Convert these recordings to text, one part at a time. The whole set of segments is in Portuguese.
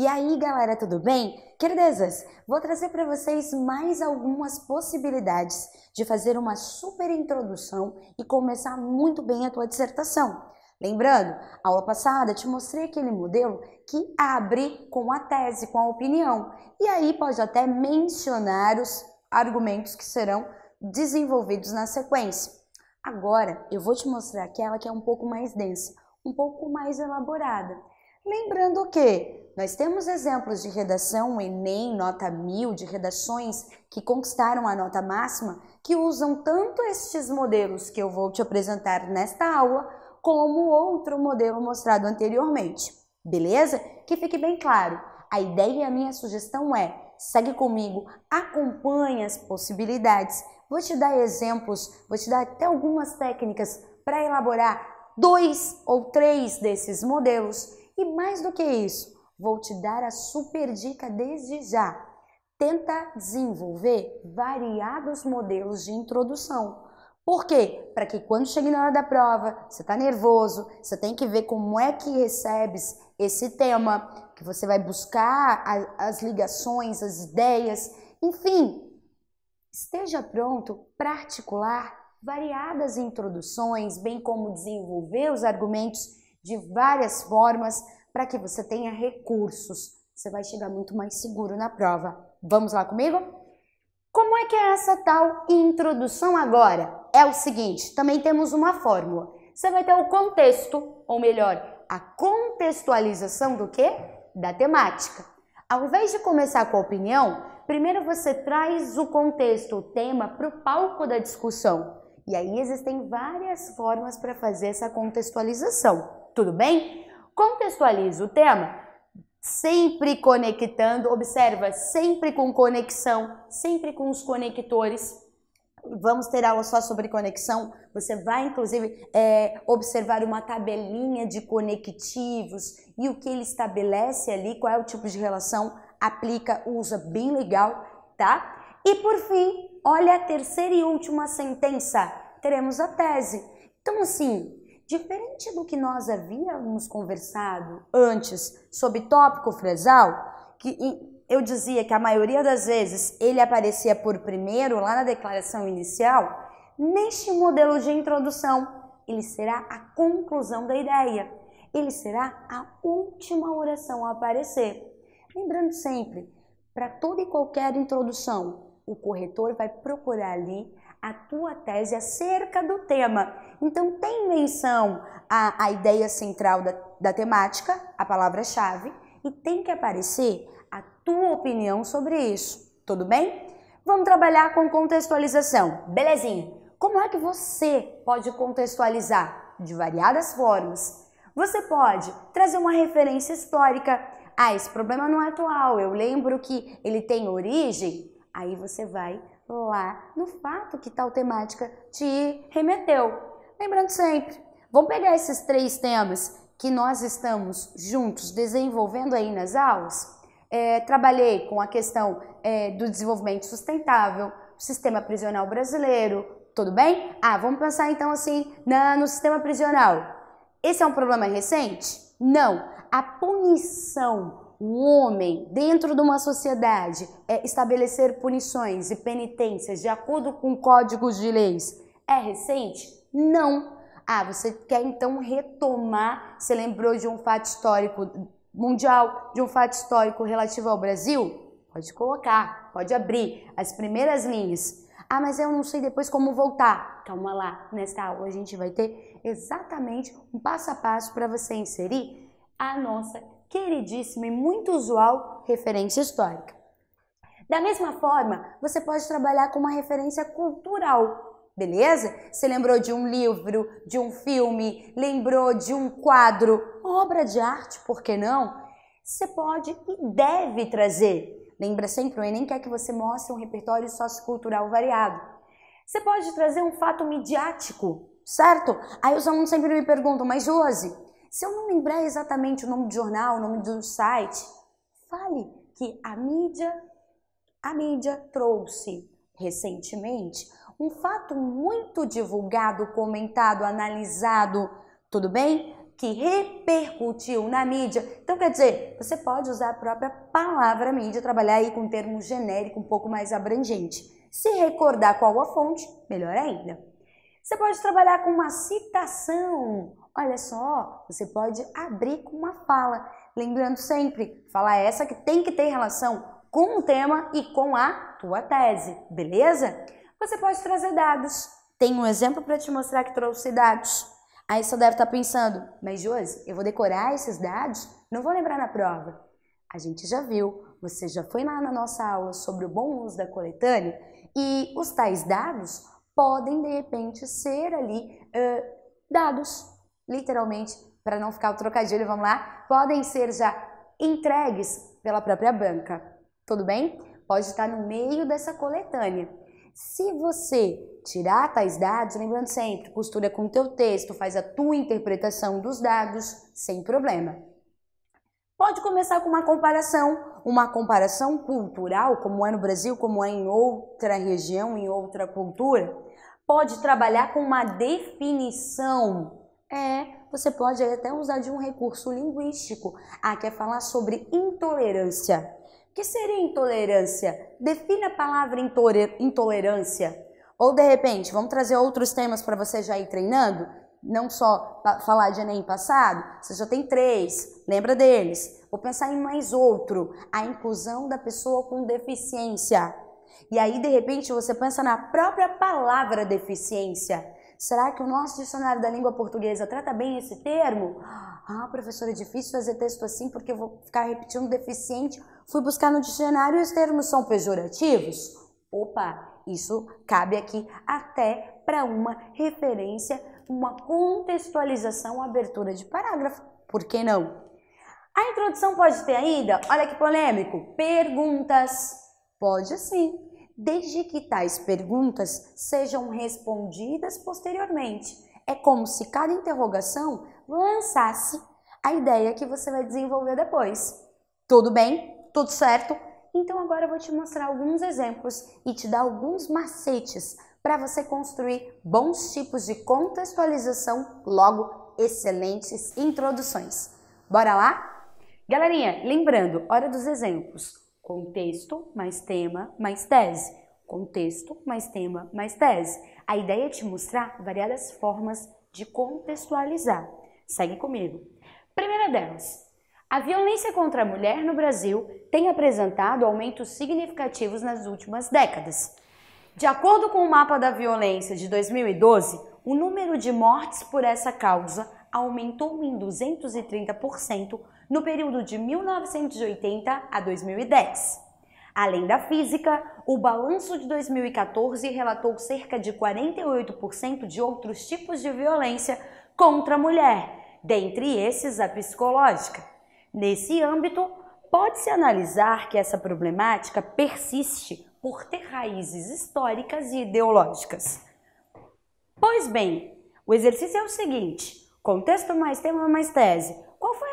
E aí, galera, tudo bem? Queridezas, vou trazer para vocês mais algumas possibilidades de fazer uma super introdução e começar muito bem a tua dissertação. Lembrando, aula passada te mostrei aquele modelo que abre com a tese, com a opinião, e aí pode até mencionar os argumentos que serão desenvolvidos na sequência. Agora eu vou te mostrar aquela que é um pouco mais densa, um pouco mais elaborada. Lembrando que nós temos exemplos de redação Enem, nota mil, de redações que conquistaram a nota máxima, que usam tanto estes modelos que eu vou te apresentar nesta aula, como outro modelo mostrado anteriormente. Beleza? Que fique bem claro. A ideia e a minha sugestão é: segue comigo, acompanhe as possibilidades. Vou te dar exemplos, vou te dar até algumas técnicas para elaborar dois ou três desses modelos. E mais do que isso, Vou te dar a super dica desde já. Tenta desenvolver variados modelos de introdução. Por quê? Para que quando chegue na hora da prova, você está nervoso, você tem que ver como é que recebes esse tema, que você vai buscar as ligações, as ideias, enfim, esteja pronto para articular variadas introduções, bem como desenvolver os argumentos de várias formas para que você tenha recursos. Você vai chegar muito mais seguro na prova. Vamos lá comigo? Como é que é essa tal introdução agora? É o seguinte, também temos uma fórmula. Você vai ter o contexto, ou melhor, a contextualização do que? Da temática. Ao invés de começar com a opinião, primeiro você traz o contexto, o tema, para o palco da discussão. E aí existem várias formas para fazer essa contextualização. Tudo bem? Contextualize o tema sempre conectando, observa, sempre com conexão, sempre com os conectores. Vamos ter aula só sobre conexão. Você vai, inclusive, é, observar uma tabelinha de conectivos e o que ele estabelece ali, qual é o tipo de relação, aplica, usa, bem legal, tá? E por fim, olha a terceira e última sentença. Teremos a tese. Então, assim, Diferente do que nós havíamos conversado antes sobre tópico fresal, que eu dizia que a maioria das vezes ele aparecia por primeiro lá na declaração inicial, neste modelo de introdução, ele será a conclusão da ideia. Ele será a última oração a aparecer. Lembrando sempre, para toda e qualquer introdução, o corretor vai procurar ali a tua tese acerca do tema. Então, tem menção à, à ideia central da, da temática, a palavra-chave, e tem que aparecer a tua opinião sobre isso. Tudo bem? Vamos trabalhar com contextualização. Belezinha? Como é que você pode contextualizar? De variadas formas. Você pode trazer uma referência histórica. Ah, esse problema não é atual. Eu lembro que ele tem origem. Aí você vai lá no fato que tal temática te remeteu. Lembrando sempre, vamos pegar esses três temas que nós estamos juntos desenvolvendo aí nas aulas. É, trabalhei com a questão é, do desenvolvimento sustentável, sistema prisional brasileiro, tudo bem? Ah, vamos pensar então assim na, no sistema prisional. Esse é um problema recente? Não. A punição o homem, dentro de uma sociedade, é estabelecer punições e penitências de acordo com códigos de leis, é recente? Não. Ah, você quer então retomar? Você lembrou de um fato histórico mundial, de um fato histórico relativo ao Brasil? Pode colocar, pode abrir as primeiras linhas. Ah, mas eu não sei depois como voltar. Calma lá, nesta aula a gente vai ter exatamente um passo a passo para você inserir a nossa queridíssima e muito usual referência histórica. Da mesma forma, você pode trabalhar com uma referência cultural, beleza? Você lembrou de um livro, de um filme, lembrou de um quadro, obra de arte, por que não? Você pode e deve trazer. Lembra sempre, o Enem quer que você mostre um repertório sociocultural variado. Você pode trazer um fato midiático, certo? Aí os alunos sempre me perguntam, mas Josi, se eu não lembrar exatamente o nome do jornal, o nome do site, fale que a mídia, a mídia trouxe recentemente um fato muito divulgado, comentado, analisado, tudo bem? Que repercutiu na mídia. Então, quer dizer, você pode usar a própria palavra mídia, trabalhar aí com um termo genérico um pouco mais abrangente. Se recordar qual a fonte, melhor ainda. Você pode trabalhar com uma citação. Olha só, você pode abrir com uma fala. Lembrando sempre, falar essa que tem que ter relação com o tema e com a tua tese, beleza? Você pode trazer dados. Tem um exemplo para te mostrar que trouxe dados. Aí você deve estar tá pensando, mas Josi, eu vou decorar esses dados? Não vou lembrar na prova. A gente já viu, você já foi lá na nossa aula sobre o bom uso da coletânea e os tais dados podem de repente ser ali uh, dados, literalmente, para não ficar o trocadilho, vamos lá, podem ser já entregues pela própria banca. Tudo bem? Pode estar no meio dessa coletânea. Se você tirar tais dados, lembrando sempre, costura com o teu texto, faz a tua interpretação dos dados, sem problema. Pode começar com uma comparação, uma comparação cultural, como é no Brasil, como é em outra região, em outra cultura. Pode trabalhar com uma definição. É, você pode até usar de um recurso linguístico. Ah, quer falar sobre intolerância. O que seria intolerância? Defina a palavra intolerância. Ou de repente, vamos trazer outros temas para você já ir treinando? Não só falar de Enem passado, você já tem três, lembra deles. Vou pensar em mais outro, a inclusão da pessoa com deficiência. E aí, de repente, você pensa na própria palavra deficiência. Será que o nosso dicionário da língua portuguesa trata bem esse termo? Ah, professor, é difícil fazer texto assim porque eu vou ficar repetindo deficiente. Fui buscar no dicionário e os termos são pejorativos? Opa, isso cabe aqui até para uma referência, uma contextualização, abertura de parágrafo. Por que não? A introdução pode ter ainda, olha que polêmico, perguntas. Pode sim desde que tais perguntas sejam respondidas posteriormente. É como se cada interrogação lançasse a ideia que você vai desenvolver depois. Tudo bem? Tudo certo? Então agora eu vou te mostrar alguns exemplos e te dar alguns macetes para você construir bons tipos de contextualização, logo excelentes introduções. Bora lá? Galerinha, lembrando, hora dos exemplos. Contexto mais tema mais tese. Contexto mais tema mais tese. A ideia é te mostrar variadas formas de contextualizar. Segue comigo. Primeira delas, a violência contra a mulher no Brasil tem apresentado aumentos significativos nas últimas décadas. De acordo com o mapa da violência de 2012, o número de mortes por essa causa aumentou em 230% no período de 1980 a 2010. Além da física, o balanço de 2014 relatou cerca de 48% de outros tipos de violência contra a mulher, dentre esses a psicológica. Nesse âmbito, pode-se analisar que essa problemática persiste por ter raízes históricas e ideológicas. Pois bem, o exercício é o seguinte: contexto mais tema mais tese.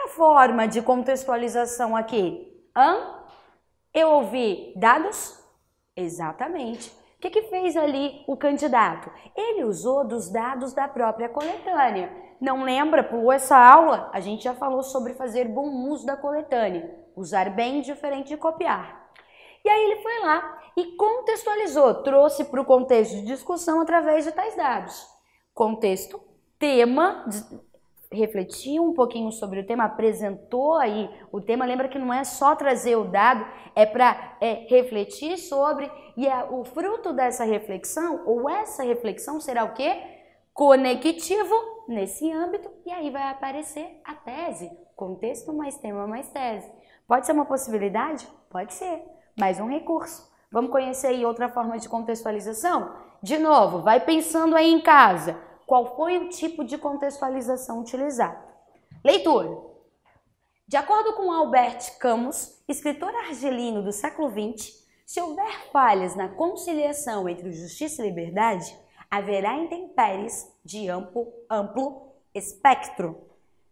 Forma de contextualização aqui? Hã? Eu ouvi dados? Exatamente. O que, que fez ali o candidato? Ele usou dos dados da própria coletânea. Não lembra? Pulou essa aula? A gente já falou sobre fazer bom uso da coletânea. Usar bem diferente de copiar. E aí ele foi lá e contextualizou, trouxe para o contexto de discussão através de tais dados. Contexto, tema, refletiu um pouquinho sobre o tema, apresentou aí o tema. Lembra que não é só trazer o dado, é para é, refletir sobre e é, o fruto dessa reflexão ou essa reflexão será o quê? Conectivo nesse âmbito e aí vai aparecer a tese, contexto mais tema mais tese. Pode ser uma possibilidade? Pode ser, mais um recurso. Vamos conhecer aí outra forma de contextualização? De novo, vai pensando aí em casa qual foi o tipo de contextualização utilizado. Leitura. De acordo com Albert Camus, escritor argelino do século XX, se houver falhas na conciliação entre justiça e liberdade, haverá intempéries de amplo, amplo espectro.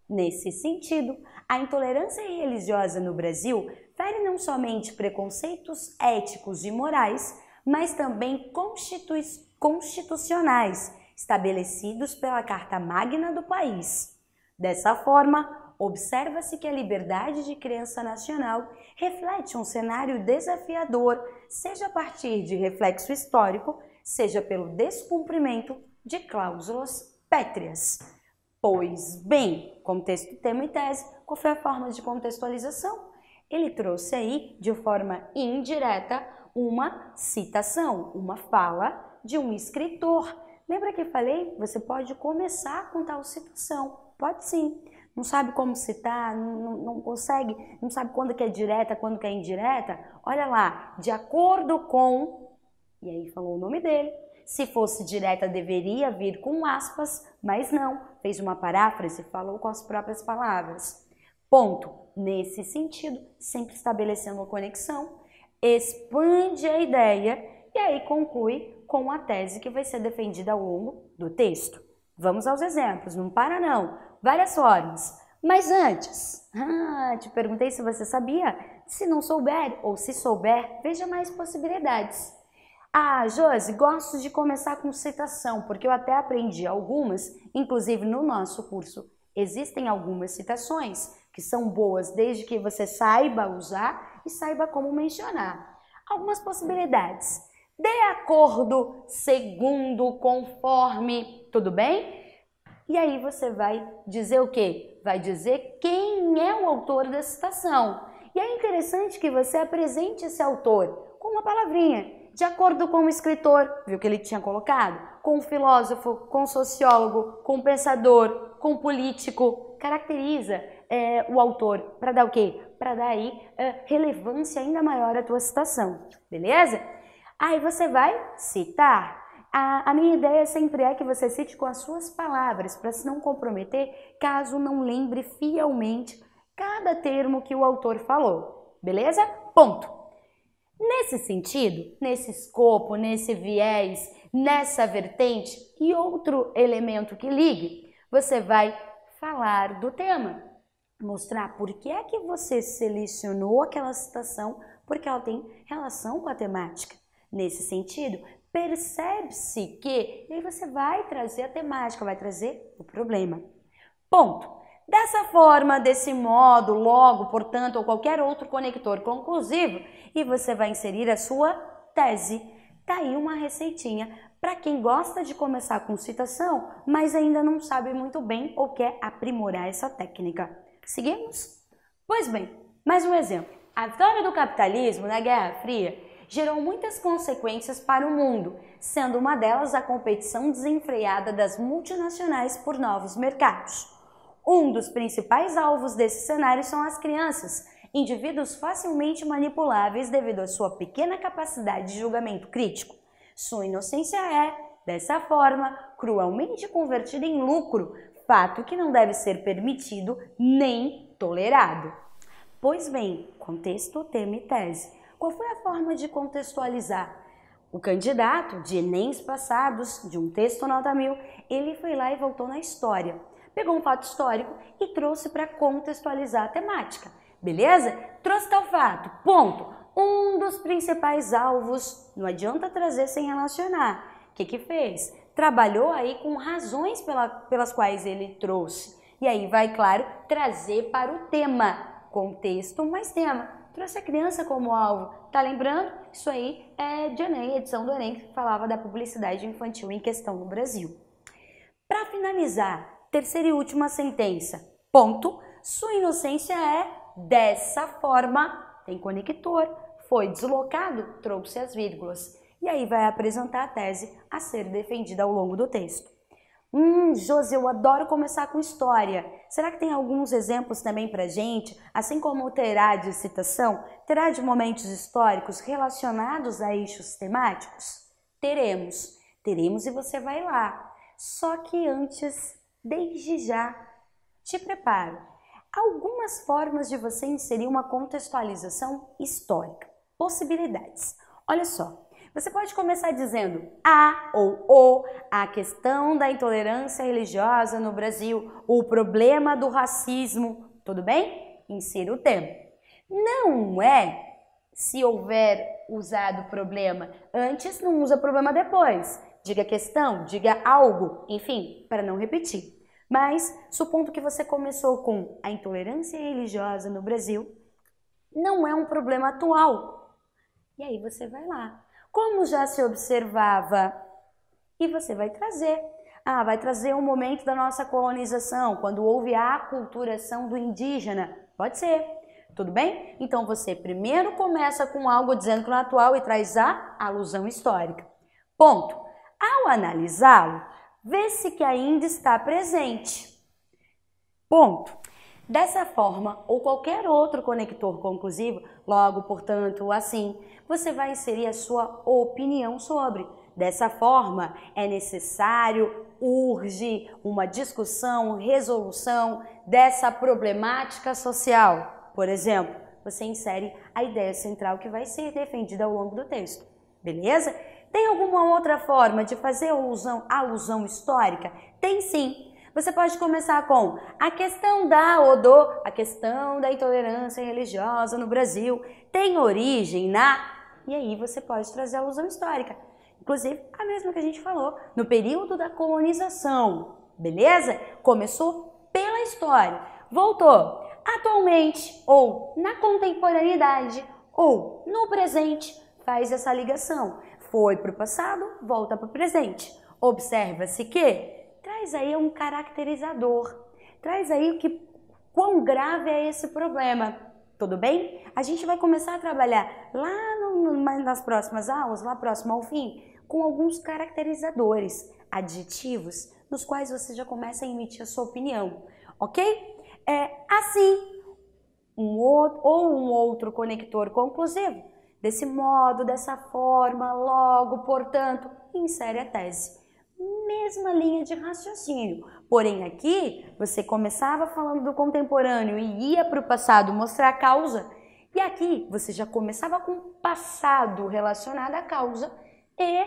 Nesse sentido, a intolerância religiosa no Brasil fere não somente preconceitos éticos e morais, mas também constitui constitucionais estabelecidos pela Carta Magna do país. Dessa forma, observa-se que a liberdade de crença nacional reflete um cenário desafiador, seja a partir de reflexo histórico, seja pelo descumprimento de cláusulas pétreas. Pois bem, contexto, tema e tese, qual foi a forma de contextualização? Ele trouxe aí, de forma indireta, uma citação, uma fala de um escritor. Lembra que falei? Você pode começar com tal citação. Pode sim. Não sabe como citar, não, não consegue, não sabe quando que é direta, quando que é indireta? Olha lá, de acordo com, e aí falou o nome dele. Se fosse direta, deveria vir com aspas, mas não, fez uma paráfrase, falou com as próprias palavras. Ponto. Nesse sentido, sempre estabelecendo a conexão, expande a ideia e aí conclui com a tese que vai ser defendida ao longo do texto. Vamos aos exemplos, não para não. Várias formas. Mas antes, ah, te perguntei se você sabia. Se não souber ou se souber, veja mais possibilidades. Ah, Josi, gosto de começar com citação, porque eu até aprendi algumas, inclusive no nosso curso. Existem algumas citações que são boas desde que você saiba usar e saiba como mencionar. Algumas possibilidades. De acordo, segundo, conforme, tudo bem? E aí você vai dizer o quê? Vai dizer quem é o autor da citação. E é interessante que você apresente esse autor com uma palavrinha de acordo com o escritor, viu que ele tinha colocado? Com o filósofo, com o sociólogo, com o pensador, com o político, caracteriza é, o autor para dar o quê? Para dar aí é, relevância ainda maior à tua citação, beleza? Aí você vai citar. A, a minha ideia sempre é que você cite com as suas palavras, para se não comprometer, caso não lembre fielmente cada termo que o autor falou, beleza? Ponto. Nesse sentido, nesse escopo, nesse viés, nessa vertente e outro elemento que ligue, você vai falar do tema, mostrar por que é que você selecionou aquela citação, porque ela tem relação com a temática. Nesse sentido, percebe-se que, e aí você vai trazer a temática, vai trazer o problema. Ponto. Dessa forma, desse modo, logo, portanto, ou qualquer outro conector conclusivo, e você vai inserir a sua tese. Tá aí uma receitinha para quem gosta de começar com citação, mas ainda não sabe muito bem ou quer aprimorar essa técnica. Seguimos? Pois bem, mais um exemplo. A vitória do capitalismo na Guerra Fria gerou muitas consequências para o mundo, sendo uma delas a competição desenfreada das multinacionais por novos mercados. Um dos principais alvos desse cenário são as crianças, indivíduos facilmente manipuláveis devido à sua pequena capacidade de julgamento crítico. Sua inocência é, dessa forma, cruelmente convertida em lucro, fato que não deve ser permitido nem tolerado. Pois bem, contexto, tema e tese. Qual foi a forma de contextualizar? O candidato, de Enems passados, de um texto nota mil, ele foi lá e voltou na história pegou um fato histórico e trouxe para contextualizar a temática. Beleza? Trouxe tal fato. Ponto. Um dos principais alvos, não adianta trazer sem relacionar. O que que fez? Trabalhou aí com razões pela, pelas quais ele trouxe. E aí vai, claro, trazer para o tema. Contexto mais tema. Trouxe a criança como alvo. Tá lembrando? Isso aí é de Enem, edição do Enem, que falava da publicidade infantil em questão no Brasil. Para finalizar, terceira e última sentença. Ponto. Sua inocência é dessa forma. Tem conector. Foi deslocado, trouxe as vírgulas. E aí vai apresentar a tese a ser defendida ao longo do texto. Hum, Josi, eu adoro começar com história. Será que tem alguns exemplos também para gente? Assim como terá de citação, terá de momentos históricos relacionados a eixos temáticos? Teremos. Teremos e você vai lá. Só que antes desde já te preparo. Algumas formas de você inserir uma contextualização histórica. Possibilidades. Olha só, você pode começar dizendo a ou o, a questão da intolerância religiosa no Brasil, o problema do racismo, tudo bem? Insira o tema. Não é se houver usado problema antes, não usa problema depois. diga questão, diga algo, enfim, para não repetir. Mas, supondo que você começou com a intolerância religiosa no Brasil, não é um problema atual. E aí você vai lá. Como já se observava? E você vai trazer. Ah, vai trazer um momento da nossa colonização, quando houve a aculturação do indígena. Pode ser. Tudo bem? Então você primeiro começa com algo dizendo que não é atual e traz a alusão histórica. Ponto. Ao analisá-lo, vê-se que ainda está presente. Ponto. Dessa forma, ou qualquer outro conector conclusivo, logo, portanto, assim, você vai inserir a sua opinião sobre. Dessa forma, é necessário, urge uma discussão, resolução dessa problemática social. Por exemplo, você insere a ideia central que vai ser defendida ao longo do texto. Beleza? Tem alguma outra forma de fazer alusão, alusão histórica? Tem sim. Você pode começar com a questão da odor, a questão da intolerância religiosa no Brasil tem origem na. E aí você pode trazer alusão histórica. Inclusive, a mesma que a gente falou no período da colonização. Beleza? Começou pela história, voltou atualmente ou na contemporaneidade ou no presente, faz essa ligação. Foi para o passado, volta para o presente. Observa-se que traz aí um caracterizador, traz aí o que quão grave é esse problema. Tudo bem? A gente vai começar a trabalhar lá no, nas próximas aulas, lá próximo ao fim, com alguns caracterizadores, adjetivos, nos quais você já começa a emitir a sua opinião, ok? É assim, um outro, ou um outro conector conclusivo Desse modo, dessa forma, logo, portanto, insere a tese. Mesma linha de raciocínio. Porém, aqui você começava falando do contemporâneo e ia para o passado mostrar a causa. E aqui você já começava com o passado relacionado à causa e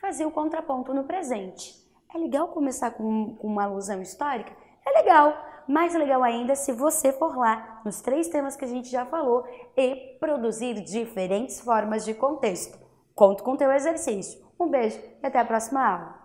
fazia o contraponto no presente. É legal começar com, com uma alusão histórica? É legal, mais legal ainda se você for lá nos três temas que a gente já falou e produzir diferentes formas de contexto. Conto com o teu exercício. Um beijo e até a próxima aula.